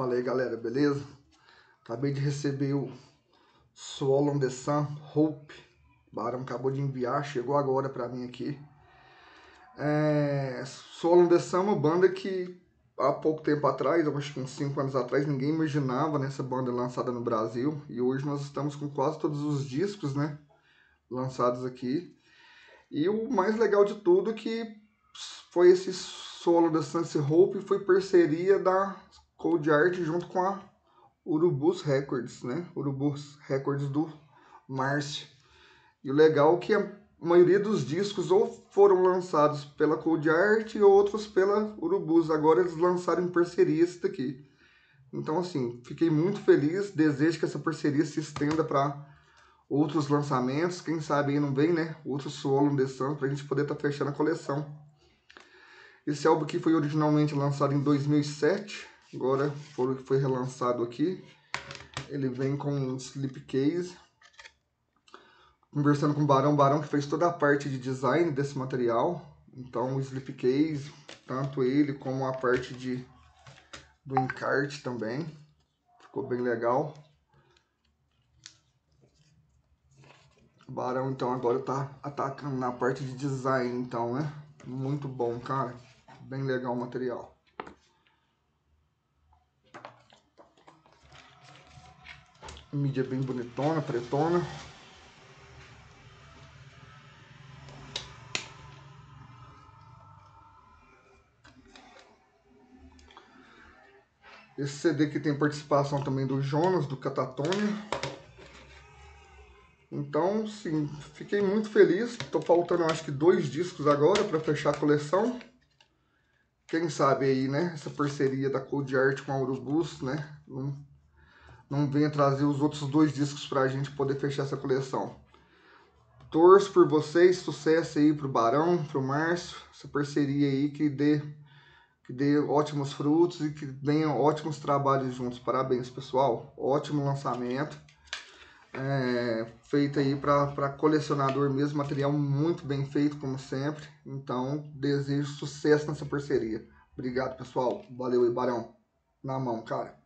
Fala aí galera, beleza? Acabei de receber o Swollen the Sun Hope. O Barão acabou de enviar, chegou agora pra mim aqui. É... Swollen the Sun é uma banda que há pouco tempo atrás, acho que uns 5 anos atrás, ninguém imaginava nessa banda lançada no Brasil. E hoje nós estamos com quase todos os discos, né? Lançados aqui. E o mais legal de tudo é que foi esse solo da Sunset Hope, foi parceria da Cold Art junto com a Urubus Records, né? Urubus Records do Márcio. E o legal é que a maioria dos discos ou foram lançados pela Cold Art ou outros pela Urubus. Agora eles lançaram em parceria esse daqui. Então, assim, fiquei muito feliz. Desejo que essa parceria se estenda para outros lançamentos. Quem sabe aí não vem, né? Outro solo desse ano para a gente poder estar tá fechando a coleção. Esse álbum aqui foi originalmente lançado em 2007 Agora foi, relançado aqui. Ele vem com um slipcase. Conversando com o Barão, Barão que fez toda a parte de design desse material. Então o slipcase, tanto ele como a parte de, do encarte também. Ficou bem legal. O Barão então agora tá atacando na parte de design então, né? Muito bom, cara. Bem legal o material. Mídia bem bonitona, pretona. Esse CD aqui tem participação também do Jonas, do Catatônia. Então, sim, fiquei muito feliz. Tô faltando, acho que, dois discos agora para fechar a coleção. Quem sabe aí, né? Essa parceria da Cold Art com a Urubus, né? Não não venha trazer os outros dois discos para a gente poder fechar essa coleção. Torço por vocês, sucesso aí pro Barão, pro Márcio, essa parceria aí que dê, que dê ótimos frutos e que venham ótimos trabalhos juntos. Parabéns, pessoal. Ótimo lançamento. É, feito aí para colecionador mesmo, material muito bem feito, como sempre. Então, desejo sucesso nessa parceria. Obrigado, pessoal. Valeu aí, Barão. Na mão, cara.